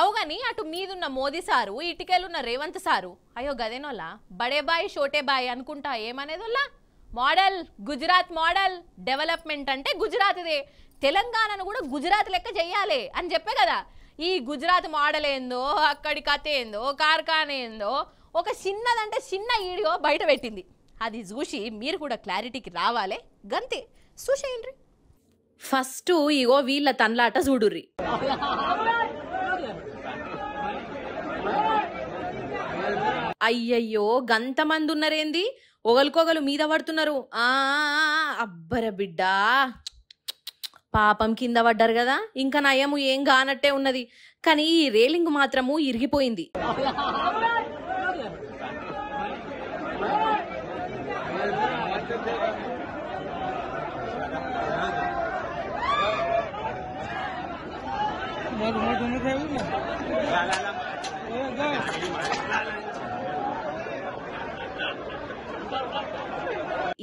అవుగాని అటు మీదున్న మోదీ సారు ఇటుకెళ్ళున్న రేవంత్ సారు. అయ్యో గదేనోలా బడే బాయ్ షోటే బాయ్ అనుకుంటా ఏమనేదోలా మోడల్ గుజరాత్ మోడల్ డెవలప్మెంట్ అంటే గుజరాత్దే. తెలంగాణను కూడా గుజరాత్ లెక్క చెయ్యాలి అని చెప్పే కదా. ఈ గుజరాత్ మోడల్ ఏందో అక్కడి కథ ఏందో కార్ఖానా ఏందో ఒక చిన్నదంటే చిన్న వీడియో బయట పెట్టింది. అది చూసి మీరు కూడా క్లారిటీకి రావాలి? గంతే. చూసేయండి. ఫస్ట్ ఇగో వీళ్ళ తన్లాట చూడుర్రి. అయ్యయ్యో గంతమంది ఉన్నారేంది ఒకరికొకరు మీద పడుతున్నారు. ఆ అబ్బర బిడ్డ. పాపం కింద పడ్డారు కదా. ఇంకా నయము ఏం కానట్టే ఉన్నది. కానీ ఈ రేలింగ్ మాత్రము ఇరిగిపోయింది.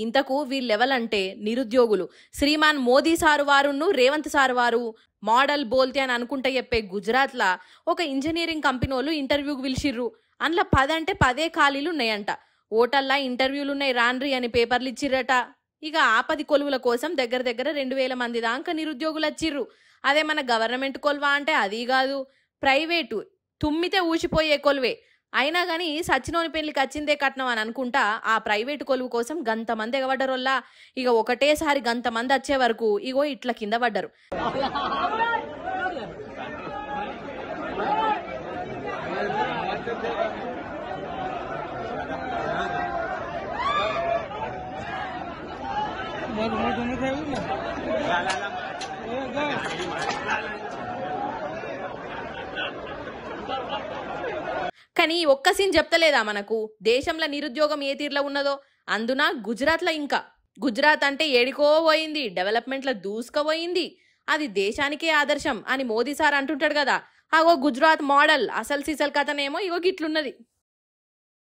ఇంతకు వీళ్ళు లెవెల్ అంటే నిరుద్యోగులు. శ్రీమాన్ మోదీ సారు వారును రేవంత్ సారు వారు మోడల్ బోల్తే అని అనుకుంటే చెప్పే గుజరాత్లా ఒక ఇంజనీరింగ్ కంపెనీ వాళ్ళు ఇంటర్వ్యూకి పిలిచిర్రు. అందులో పది అంటే పదే ఖాళీలు ఉన్నాయంట. ఓటల్లా ఇంటర్వ్యూలు ఉన్నాయి రాన్రి అని పేపర్లు ఇచ్చిర్రట. ఇక ఆపది కొలువుల కోసం దగ్గర దగ్గర రెండు వేల మంది దాకా నిరుద్యోగులు వచ్చిర్రు. అదే మన గవర్నమెంట్ కొలువా అంటే అది కాదు. ప్రైవేటు తుమ్మితే ఊసిపోయే కొలువే. అయినా కానీ సచ్చినోని పెళ్ళికి వచ్చిందే కట్నం అని అనుకుంటా ఆ ప్రైవేటు కొలువు కోసం గంతమంది ఎగబడ్డరోల్లా ఇక ఒకటేసారి గంతమంది వచ్చే వరకు ఇగో ఇట్ల కింద పడ్డరు. కానీ ఒక్క సీన్ చెప్తలేదా మనకు? దేశంలో నిరుద్యోగం ఏ తీరులో ఉన్నదో? అందున గుజరాత్లో ఇంకా. గుజరాత్ అంటే ఏడికో పోయింది డెవలప్మెంట్లో దూసుకుపోయింది. అది దేశానికే ఆదర్శం అని మోదీ సార్ అంటుంటాడు కదా. అగో గుజరాత్ మోడల్ అసలు సిసల్ కథనేమో ఇగో గిట్లున్నది.